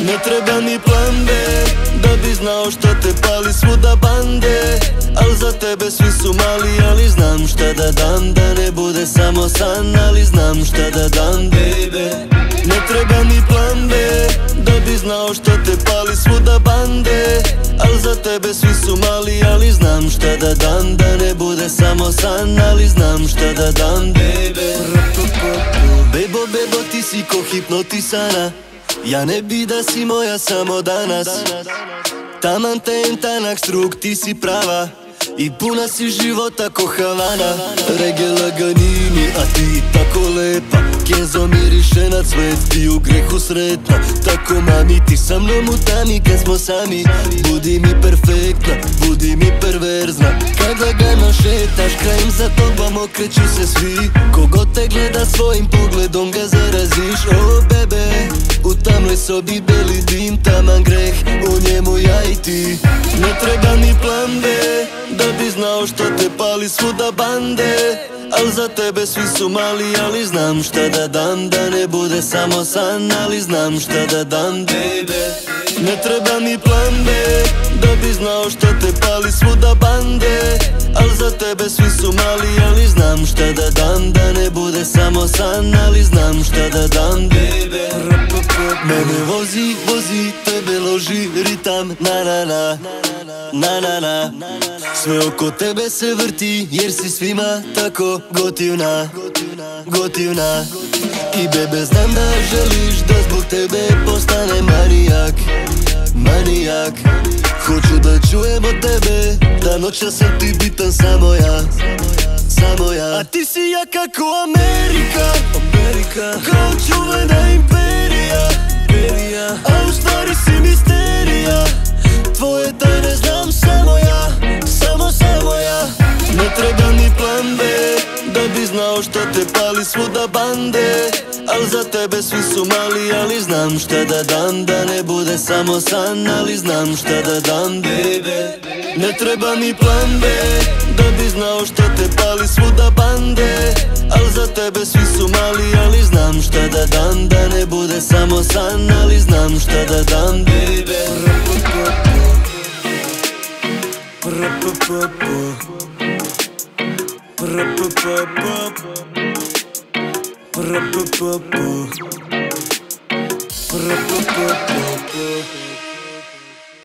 Ne treba mi plan B Da bi znao šta te pali svuda bande Al za tebe svi su mali Ali znam šta da dam Da ne bude samo san Ali znam šta da dam baby. Ne treba mi plan B Da bi znao šta te pali svuda bande Al za tebe svi su mali Ali znam šta da dam Da ne bude samo san Ali znam šta da dam baby. Bebo, bebo, ti si ko hipnotisana ja ne bi da si moja samo danas. Taman ten tanak struk ti si prava. I puna si života ko Havana. Rege laganini, a ti tako lepa. Kenzo miriše na cvet, ti u grehu sretna. Tako mami, ti sa mnom u tami kad smo sami. Budi mi perfektna, budi mi perverzna. Kad lagano šetaš, krajem za tobom okreću se svi. Kogod te gleda svojim pogledom ga sobi beli dim, taman greh U njemu ja i ti. Ne treba mi plan B Da bi znao što te pali svuda bande. Al za tebe svi su mali, ali znam šta da dam Da ne bude samo san, ali znam šta da dam baby. Ne treba mi plan B Da bi znao što te pali svuda bande. Al za tebe svi su mali, ali znam šta da dam Da san, ali znam šta da dam baby Mene vozi, vozi, tebe loži ritam Na na na, na na na. Sve oko tebe se vrti jer si svima tako gotivna Gotivna. I bebe znam da želiš da zbog tebe postane manijak Manijak. Hoću da čujem od tebe Da noća sam ti bitan samo ja Samo ja A ti si jaka ko Amerika. Amerika. Kao čuvena imperija. Imperija. A u stvari si misterija. Tvoje tajne znam samo ja Samo, samo ja Ne treba mi plan B Da bi znao šta te pali svuda bande. Al za tebe svi su mali Ali znam šta da dam Da ne bude samo san Ali znam šta da dam baby. Ne treba mi plan B Da bi znao šta te pali svuda bande Al za tebe svi su mali Ali znam šta da dam Da ne bude samo san Ali znam šta da dam baby